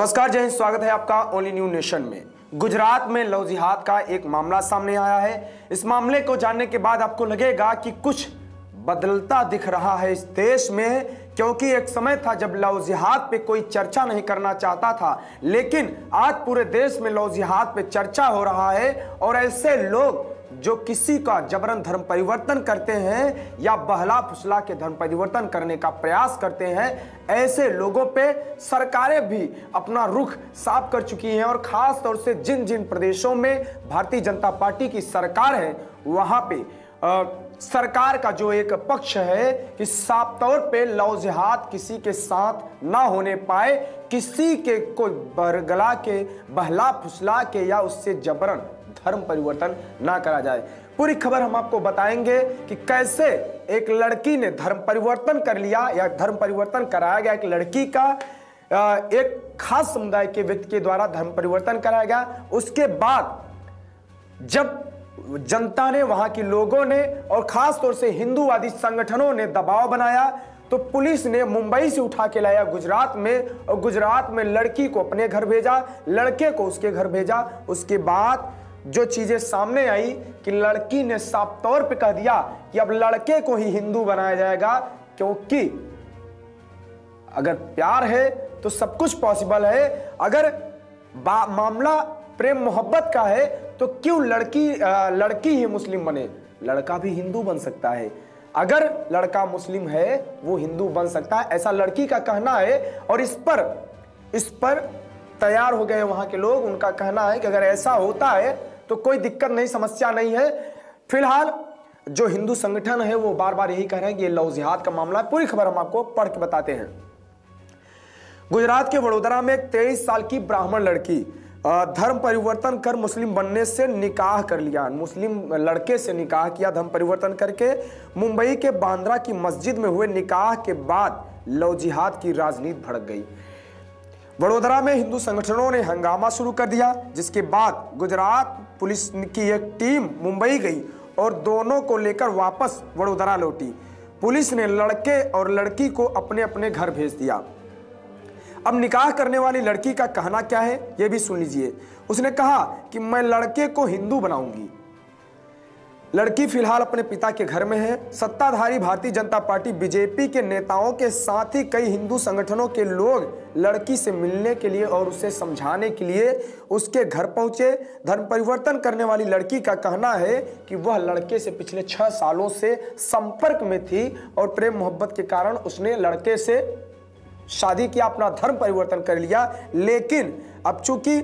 नमस्कार, जय हिंद, स्वागत है आपका ओनली न्यू नेशन में। गुजरात में लव जिहाद का एक मामला सामने आया है। इस मामले को जानने के बाद आपको लगेगा कि कुछ बदलता दिख रहा है इस देश में, क्योंकि एक समय था जब लव जिहाद पे कोई चर्चा नहीं करना चाहता था। लेकिन आज पूरे देश में लव जिहाद पे चर्चा हो रहा है और ऐसे लोग जो किसी का जबरन धर्म परिवर्तन करते हैं या बहला फुसला के धर्म परिवर्तन करने का प्रयास करते हैं ऐसे लोगों पे सरकारें भी अपना रुख साफ़ कर चुकी हैं और खास तौर से जिन जिन प्रदेशों में भारतीय जनता पार्टी की सरकार है वहाँ पे आ, सरकार का जो एक पक्ष है कि साफ़ तौर पे लव जिहाद किसी के साथ ना होने पाए किसी के को बरगला के बहला फुसला के या उससे जबरन धर्म परिवर्तन ना करा जाए। पूरी खबर हम आपको बताएँगे कि कैसे एक लड़की ने धर्म परिवर्तन कर लिया या धर्म परिवर्तन कराया गया एक लड़की का एक खास समुदाय के व्यक्ति के द्वारा धर्म परिवर्तन कराया गया। उसके बाद जब जनता ने, वहाँ के लोगों ने और खास तौर से हिंदूवादी संगठनों ने दबाव बनाया तो पुलिस ने मुंबई से उठा के लाया गुजरात में और गुजरात में लड़की को अपने घर भेजा, लड़के को उसके घर भेजा। उसके बाद जो चीज़ें सामने आई कि लड़की ने साफ़ तौर पे कह दिया कि अब लड़के को ही हिंदू बनाया जाएगा, क्योंकि अगर प्यार है तो सब कुछ पॉसिबल है। अगर मामला प्रेम मोहब्बत का है तो क्यों लड़की लड़की ही मुस्लिम बने? लड़का भी हिंदू बन सकता है। अगर लड़का मुस्लिम है, वो हिंदू बन सकता है। ऐसा लड़की का कहना है और इस पर इस पर तैयार हो गए वहाँ के लोग। उनका कहना है कि अगर ऐसा होता है तो कोई दिक्कत नहीं, समस्या नहीं है। फ़िलहाल जो हिंदू संगठन है, वो बार बार यही कह रहे हैं कि ये लव जिहाद का मामला है। पूरी खबर हम आपको पढ़ के बताते हैं। गुजरात के वडोदरा में एक तेईस साल की ब्राह्मण लड़की धर्म परिवर्तन कर मुस्लिम बनने से निकाह कर लिया। मुस्लिम लड़के से निकाह किया, धर्म परिवर्तन करके। मुंबई के बांद्रा की मस्जिद में हुए निकाह के बाद लव जिहाद की राजनीति भड़क गई। वडोदरा में हिंदू संगठनों ने हंगामा शुरू कर दिया, जिसके बाद गुजरात पुलिस की एक टीम मुंबई गई और दोनों को लेकर वापस वडोदरा लौटी। पुलिस ने लड़के और लड़की को अपने अपने घर भेज दिया। अब निकाह करने वाली लड़की का कहना क्या है यह भी सुन लीजिए। उसने कहा कि मैं लड़के को हिंदू बनाऊँगी। लड़की फ़िलहाल अपने पिता के घर में है। सत्ताधारी भारतीय जनता पार्टी बीजेपी के नेताओं के साथ ही कई हिंदू संगठनों के लोग लड़की से मिलने के लिए और उसे समझाने के लिए उसके घर पहुँचे। धर्म परिवर्तन करने वाली लड़की का कहना है कि वह लड़के से पिछले छह सालों से संपर्क में थी और प्रेम मोहब्बत के कारण उसने लड़के से शादी किया, अपना धर्म परिवर्तन कर लिया। लेकिन अब चूँकि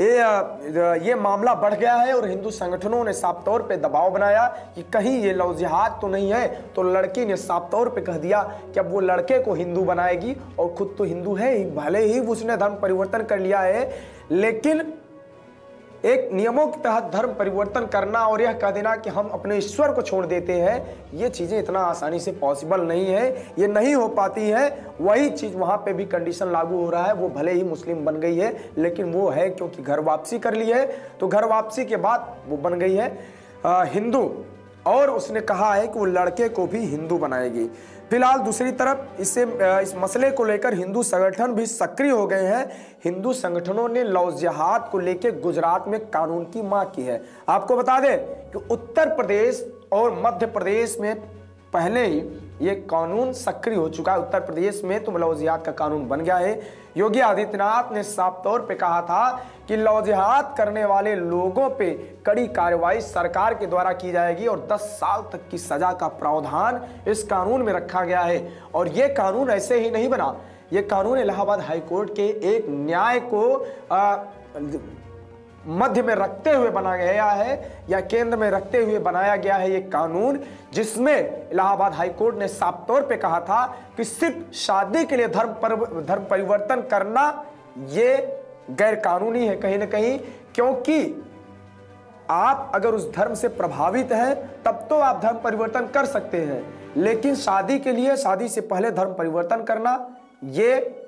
ये ये मामला बढ़ गया है और हिंदू संगठनों ने साफ़ तौर पे दबाव बनाया कि कहीं ये लव जिहाद तो नहीं है तो लड़की ने साफ़ तौर पे कह दिया कि अब वो लड़के को हिंदू बनाएगी और खुद तो हिंदू है ही, भले ही उसने धर्म परिवर्तन कर लिया है, लेकिन एक नियमों के तहत धर्म परिवर्तन करना और यह कह देना कि हम अपने ईश्वर को छोड़ देते हैं, ये चीज़ें इतना आसानी से पॉसिबल नहीं है, ये नहीं हो पाती है। वही चीज़ वहाँ पे भी कंडीशन लागू हो रहा है, वो भले ही मुस्लिम बन गई है, लेकिन वो है क्योंकि घर वापसी कर ली है। तो घर वापसी के बाद वो बन गई है। हिंदू, और उसने कहा है कि वो लड़के को भी हिंदू बनाएगी। फ़िलहाल दूसरी तरफ़ इसे इस मसले को लेकर हिंदू संगठन भी सक्रिय हो गए हैं। हिंदू संगठनों ने लव जिहाद को लेकर गुजरात में कानून की मांग की है। आपको बता दें कि उत्तर प्रदेश और मध्य प्रदेश में पहले ही ये कानून सक्रिय हो चुका है। उत्तर प्रदेश में तो लव जिहाद का कानून बन गया है। योगी आदित्यनाथ ने साफ़ तौर पे कहा था कि लव जिहाद करने वाले लोगों पे कड़ी कार्रवाई सरकार के द्वारा की जाएगी और 10 साल तक की सजा का प्रावधान इस कानून में रखा गया है। और ये कानून ऐसे ही नहीं बना। ये कानून इलाहाबाद हाईकोर्ट के एक न्याय को आ, मध्य में रखते हुए बनाया गया है या केंद्र में रखते हुए बनाया गया है ये कानून, जिसमें इलाहाबाद हाईकोर्ट ने साफ़ तौर पे कहा था कि सिर्फ़ शादी के लिए धर्म पर, धर्म परिवर्तन करना ये गैर कानूनी है कहीं ना कहीं, क्योंकि आप अगर उस धर्म से प्रभावित हैं, तब तो आप धर्म परिवर्तन कर सकते हैं। लेकिन शादी के लिए, शादी से पहले धर्म परिवर्तन करना ये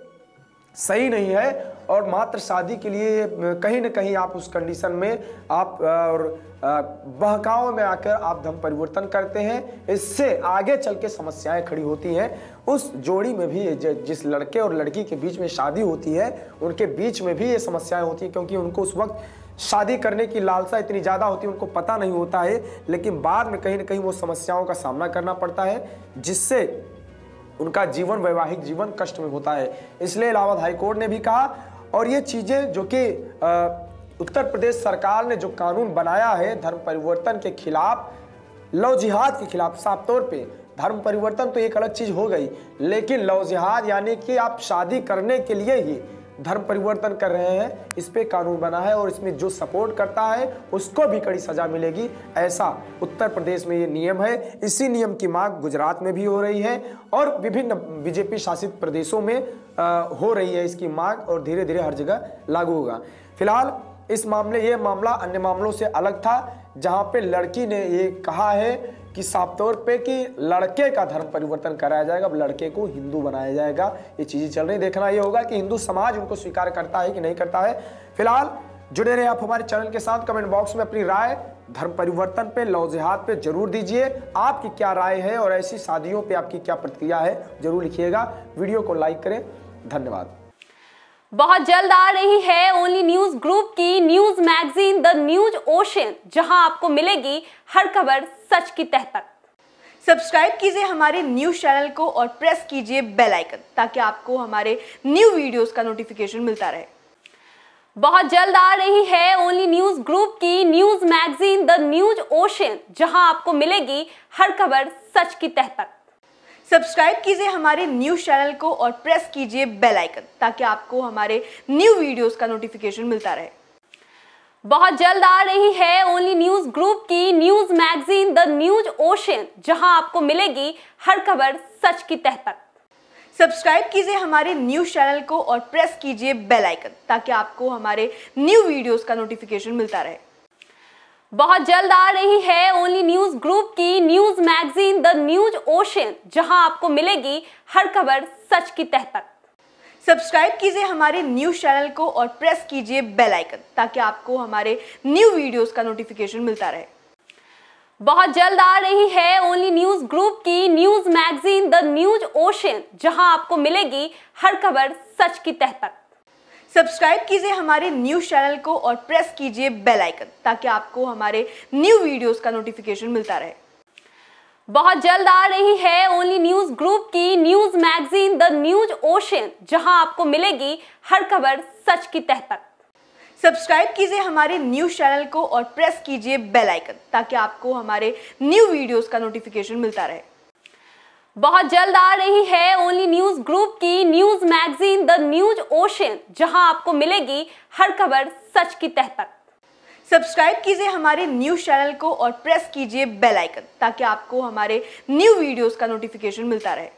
सही नहीं है और मात्र शादी के लिए, कहीं ना कहीं आप उस कंडीशन में आप और बहकाव में आकर आप धर्म परिवर्तन करते हैं। इससे आगे चल के समस्याएँ खड़ी होती हैं। उस जोड़ी में भी जिस लड़के और लड़की के बीच में शादी होती है, उनके बीच में भी ये समस्याएँ होती हैं, क्योंकि उनको उस वक्त शादी करने की लालसा इतनी ज़्यादा होती है, उनको पता नहीं होता है। लेकिन बाद में कहीं ना कहीं वो समस्याओं का सामना करना पड़ता है, जिससे उनका जीवन, वैवाहिक जीवन कष्ट में होता है। इसलिए इलाहाबाद हाईकोर्ट ने भी कहा और ये चीज़ें जो कि उत्तर प्रदेश सरकार ने जो कानून बनाया है धर्म परिवर्तन के खिलाफ लव जिहाद के खिलाफ साफ़ तौर पे, धर्म परिवर्तन तो एक अलग चीज़ हो गई, लेकिन लव जिहाद यानी कि आप शादी करने के लिए ही धर्म परिवर्तन कर रहे हैं इस पर कानून बना है और इसमें जो सपोर्ट करता है उसको भी कड़ी सजा मिलेगी। ऐसा उत्तर प्रदेश में ये नियम है। इसी नियम की मांग गुजरात में भी हो रही है और विभिन्न बीजेपी शासित प्रदेशों में आ, हो रही है इसकी मांग और धीरे धीरे हर जगह लागू होगा। फ़िलहाल इस मामले ये मामला अन्य मामलों से अलग था। जहाँ पे लड़की ने ये कहा है कि साफ़ तौर पे कि लड़के का धर्म परिवर्तन कराया जाएगा, अब लड़के को हिंदू बनाया जाएगा। ये चीज़ें चल रही देखना ये होगा कि हिंदू समाज उनको स्वीकार करता है कि नहीं करता है। फ़िलहाल, जुड़े रहे आप हमारे चैनल के साथ। कमेंट बॉक्स में अपनी राय धर्म परिवर्तन पे लव जिहाद पे ज़रूर दीजिए। आपकी क्या राय है और ऐसी शादियों पे आपकी क्या प्रतिक्रिया है, ज़रूर लिखिएगा। वीडियो को लाइक करें। धन्यवाद। बहुत जल्द आ रही है ओनली न्यूज़ ग्रुप की news magazine the news ocean जहाँ आपको मिलेगी हर खबर सच की तह तक सब्सक्राइब कीजिए हमारे न्यूज़ चैनल को और प्रेस कीजिए बेल आइकन ताकि आपको हमारे न्यू वीडियोस का नोटिफिकेशन मिलता रहे। बहुत जल्द आ रही है ओनली न्यूज़ ग्रुप की news magazine the news ocean जहाँ आपको मिलेगी हर खबर सच की तह तक सब्सक्राइब कीजिए हमारे न्यूज़ चैनल को और प्रेस कीजिए बेल आइकन ताकि आपको हमारे न्यू वीडियोस का नोटिफिकेशन मिलता रहे। बहुत जल्द आ रही है ओनली न्यूज़ ग्रुप की news magazine the news ocean जहाँ आपको मिलेगी हर खबर सच की तह पर। सब्सक्राइब कीजिए हमारे न्यूज़ चैनल को और प्रेस कीजिए बेल आइकन ताकि आपको हमारे न्यू वीडियोस का नोटिफिकेशन मिलता रहे। बहुत जल्द आ रही है ओनली न्यूज़ ग्रुप की news magazine the news ocean जहाँ आपको मिलेगी हर खबर सच की तह तक सब्सक्राइब कीजिए हमारे न्यूज़ चैनल को और प्रेस कीजिए बेल आइकन ताकि आपको हमारे न्यू वीडियोस का नोटिफिकेशन मिलता रहे। बहुत जल्द आ रही है ओनली न्यूज़ ग्रुप की news magazine the news ocean जहाँ आपको मिलेगी हर खबर सच की तह तक सब्सक्राइब कीजिए हमारे न्यूज़ चैनल को और प्रेस कीजिए बेल आइकन ताकि आपको हमारे न्यू वीडियोस का नोटिफिकेशन मिलता रहे। बहुत जल्द आ रही है ओनली न्यूज़ ग्रुप की news magazine the news ocean जहाँ आपको मिलेगी हर खबर सच की तह तक सब्सक्राइब कीजिए हमारे न्यूज़ चैनल को और प्रेस कीजिए बेल आइकन ताकि आपको हमारे न्यू वीडियोस का नोटिफिकेशन मिलता रहे। बहुत जल्द आ रही है ओनली न्यूज़ ग्रुप की news magazine the news ocean जहाँ आपको मिलेगी हर खबर सच की तह तक सब्सक्राइब कीजिए हमारे न्यूज़ चैनल को और प्रेस कीजिए बेल आइकन, ताकि आपको हमारे न्यू वीडियोस का नोटिफिकेशन मिलता रहे।